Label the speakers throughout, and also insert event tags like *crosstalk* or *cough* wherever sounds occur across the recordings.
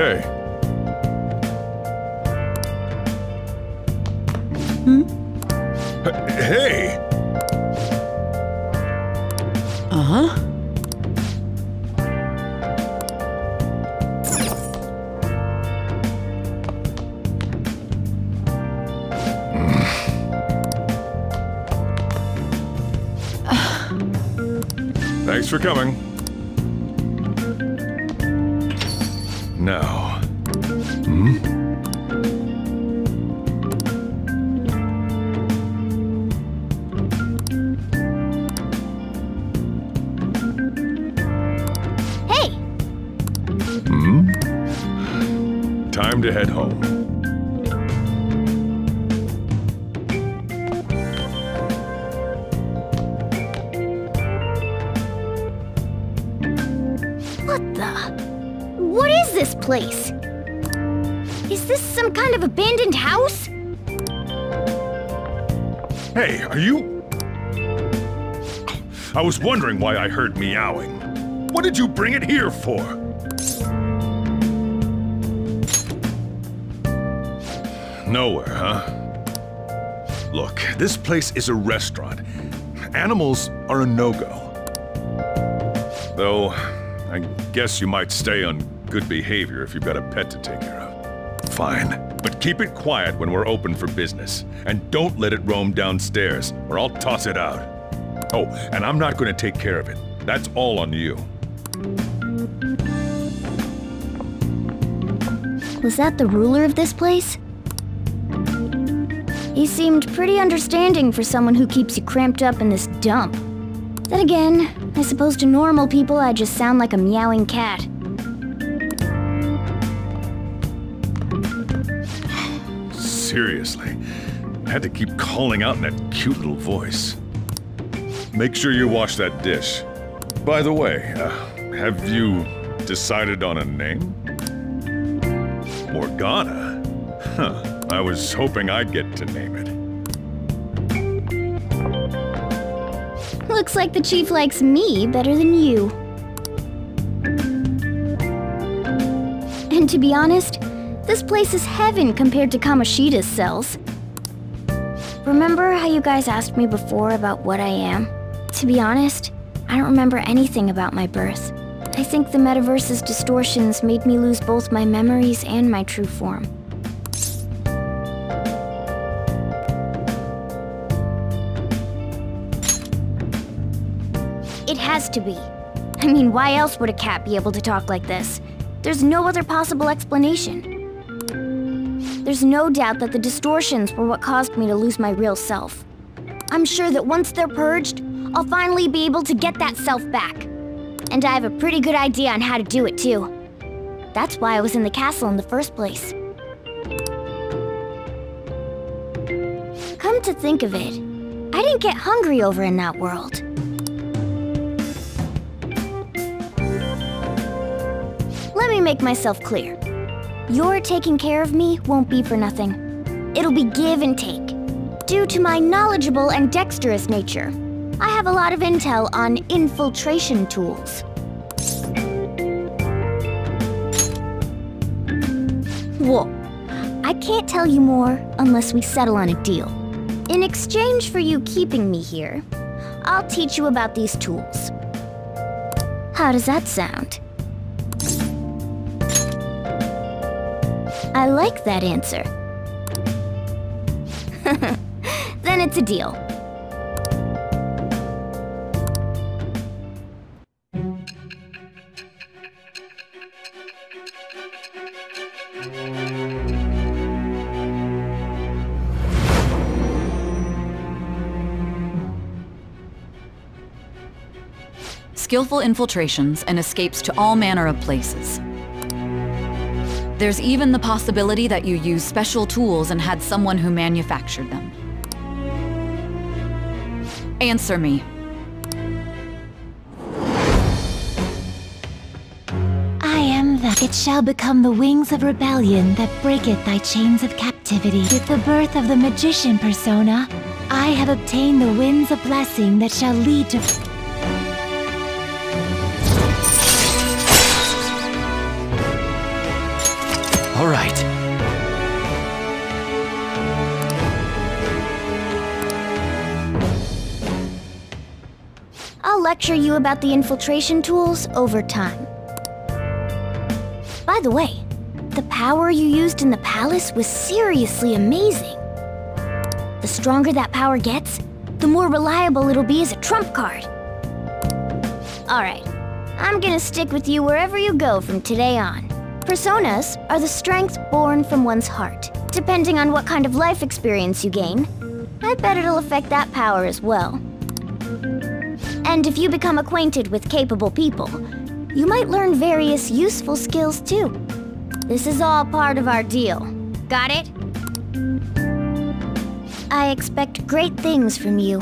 Speaker 1: Hey.
Speaker 2: Hmm?
Speaker 1: Hey!
Speaker 2: Uh-huh. *sighs*
Speaker 1: Thanks for coming. Time to head home.
Speaker 3: what the? What is this place? Is this some kind of abandoned house?
Speaker 1: Hey, are you. I was wondering why I heard meowing. What did you bring it here for? Nowhere, huh? Look, this place is a restaurant. Animals are a no-go. Though, I guess you might stay on good behavior if you've got a pet to take care of. Fine, but keep it quiet when we're open for business. And don't let it roam downstairs, or I'll toss it out. Oh, and I'm not going to take care of it. That's all on you.
Speaker 3: Was that the ruler of this place? He seemed pretty understanding for someone who keeps you cramped up in this dump. Then again, I suppose to normal people I just sound like a meowing cat.
Speaker 1: Seriously. I had to keep calling out in that cute little voice. Make sure you wash that dish. By the way, uh, have you decided on a name? Morgana? Huh. I was hoping I'd get to name it.
Speaker 3: Looks like the chief likes me better than you. And to be honest, this place is heaven compared to Kamoshida's cells. Remember how you guys asked me before about what I am? To be honest, I don't remember anything about my birth. I think the metaverse's distortions made me lose both my memories and my true form. Has to be. I mean, why else would a cat be able to talk like this? There's no other possible explanation. There's no doubt that the distortions were what caused me to lose my real self. I'm sure that once they're purged, I'll finally be able to get that self back. And I have a pretty good idea on how to do it too. That's why I was in the castle in the first place. Come to think of it, I didn't get hungry over in that world. Make myself clear. Your taking care of me won't be for nothing. It'll be give and take. Due to my knowledgeable and dexterous nature, I have a lot of intel on infiltration tools. Whoa. I can't tell you more unless we settle on a deal. In exchange for you keeping me here, I'll teach you about these tools. How does that sound? I like that answer. *laughs* then it's a deal.
Speaker 4: skillful infiltrations and escapes to all manner of places. There's even the possibility that you used special tools and had someone who manufactured them. Answer me.
Speaker 5: I am that it shall become the wings of rebellion that breaketh thy chains of captivity. With the birth of the magician persona, I have obtained the winds of blessing that shall lead to
Speaker 6: All right.
Speaker 3: I'll lecture you about the infiltration tools over time. By the way, the power you used in the palace was seriously amazing. The stronger that power gets, the more reliable it'll be as a trump card. Alright, I'm gonna stick with you wherever you go from today on. Personas are the strength born from one's heart. Depending on what kind of life experience you gain, I bet it'll affect that power as well. And if you become acquainted with capable people, you might learn various useful skills too. This is all part of our deal. Got it? I expect great things from you.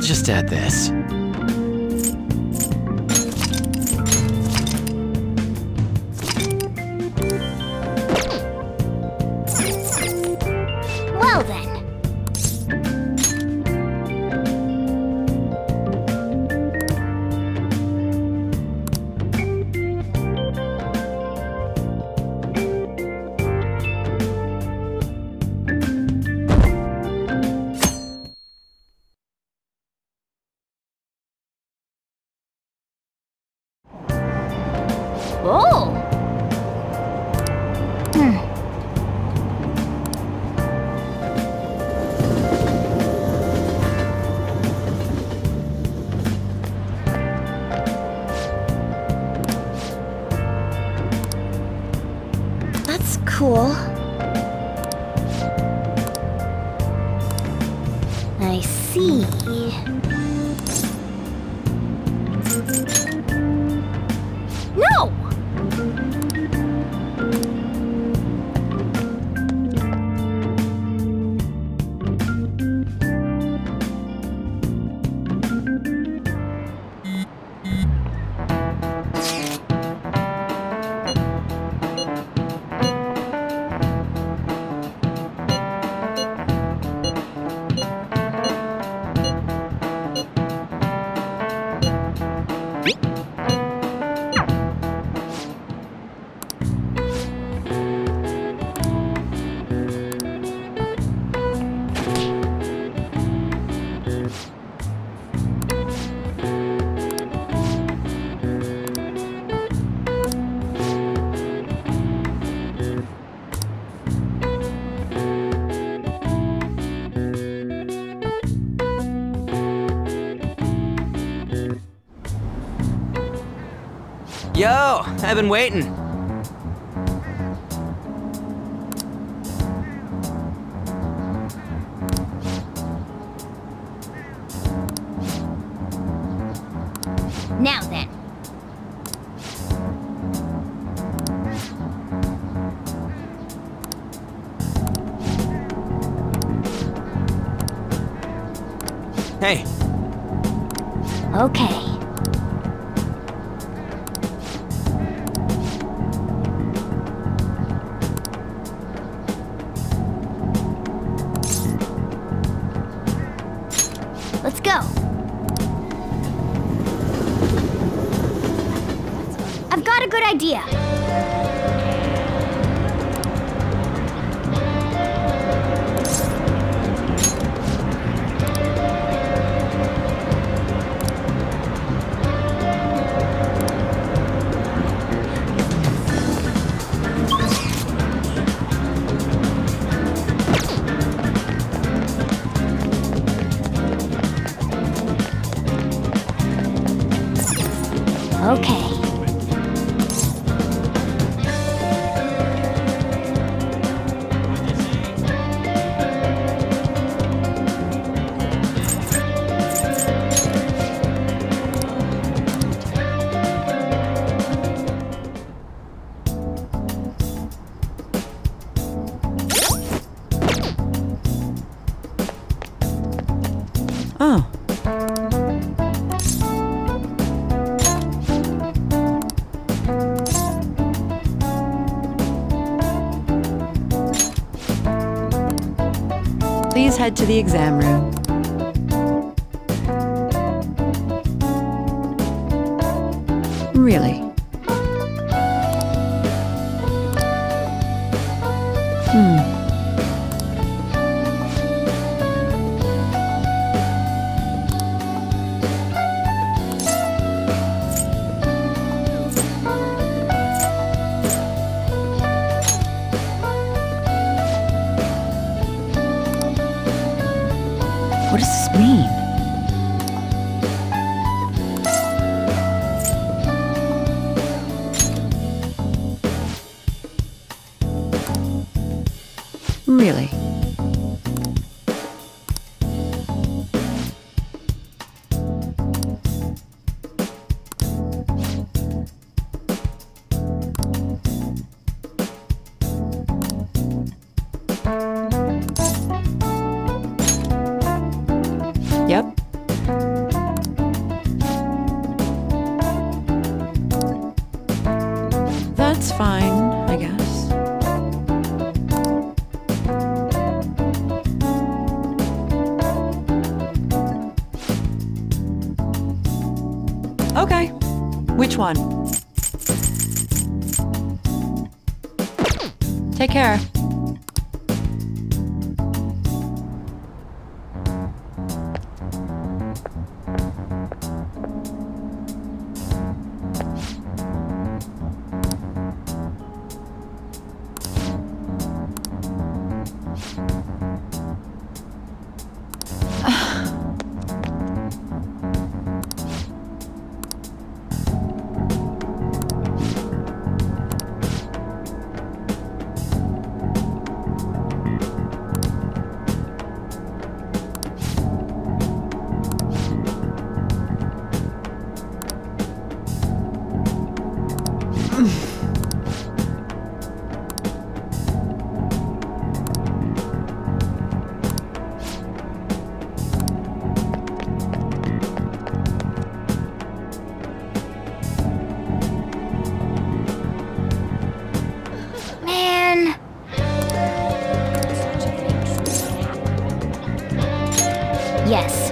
Speaker 6: I'll just add this.
Speaker 3: That's
Speaker 7: 응? I've been waiting.
Speaker 3: Now then.
Speaker 7: Hey,
Speaker 3: Okay. idea.
Speaker 4: please head to the exam room. Really? one.
Speaker 3: Yes.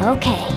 Speaker 3: Okay.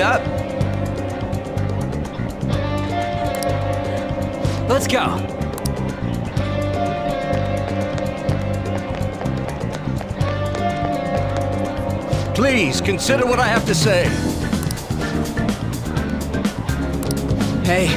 Speaker 3: Up.
Speaker 8: Let's
Speaker 7: go.
Speaker 9: Please, consider what I have to say.
Speaker 7: Hey,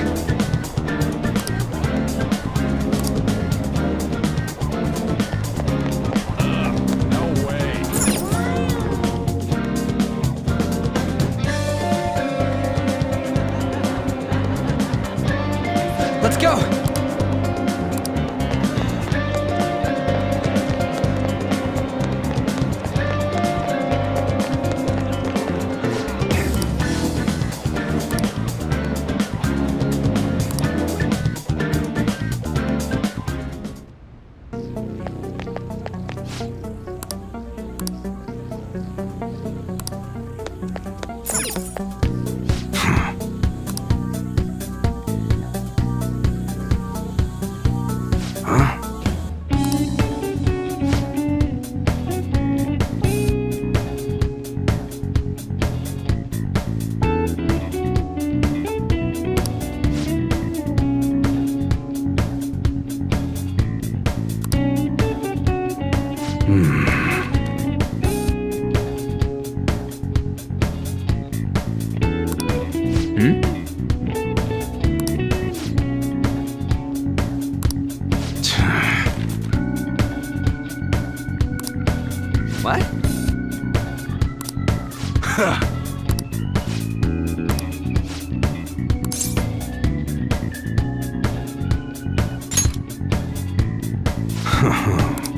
Speaker 7: Damn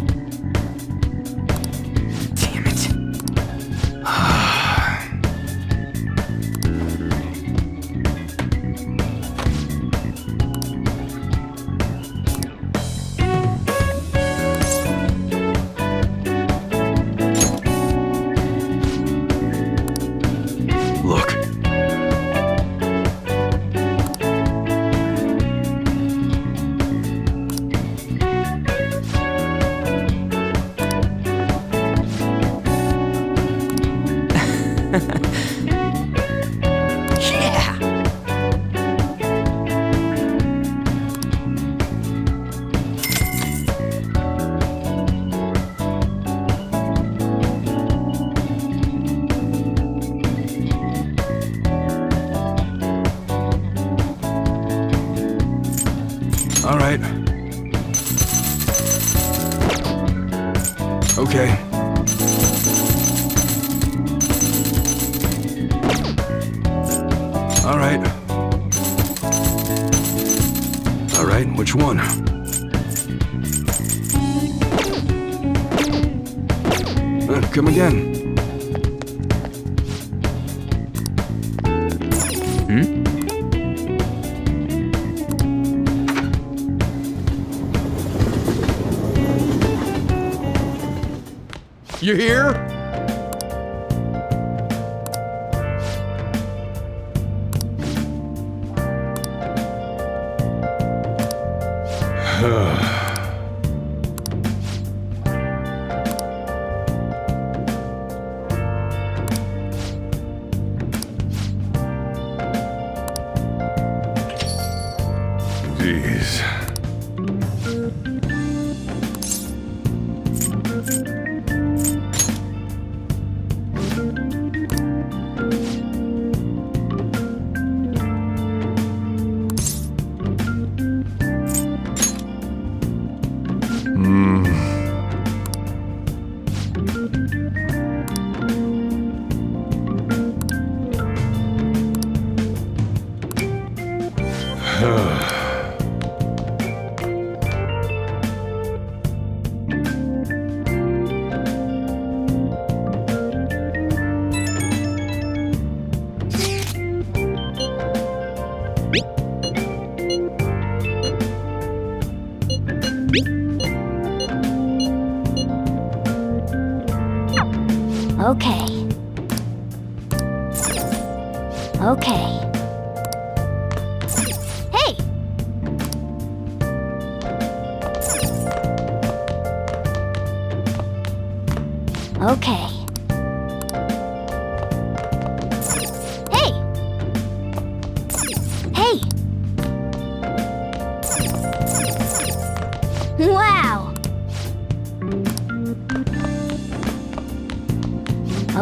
Speaker 9: Okay. All right. All right, which one? Uh, come again. You here?
Speaker 1: Jeez. *sighs* *sighs*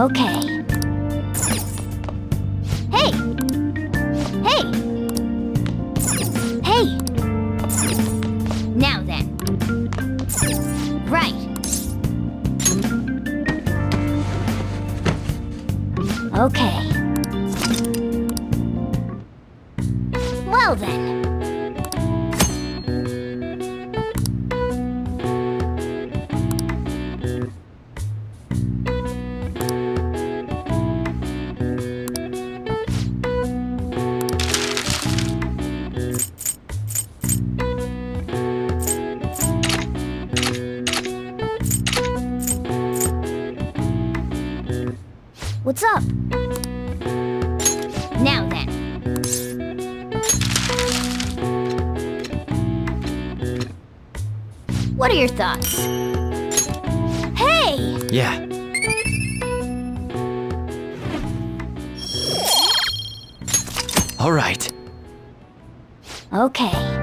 Speaker 3: Okay. What's up? Now then. What are your thoughts? Hey!
Speaker 6: Yeah. All right.
Speaker 3: Okay.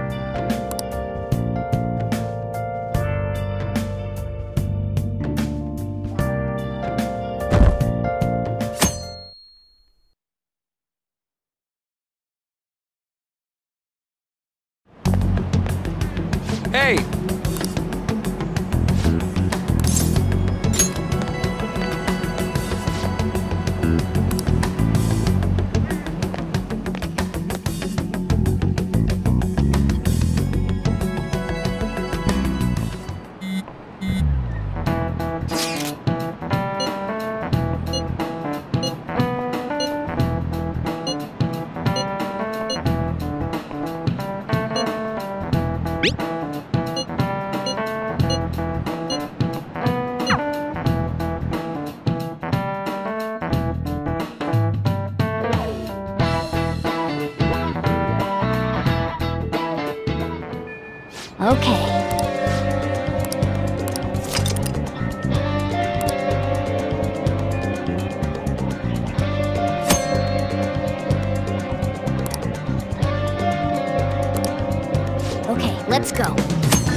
Speaker 3: Let's go.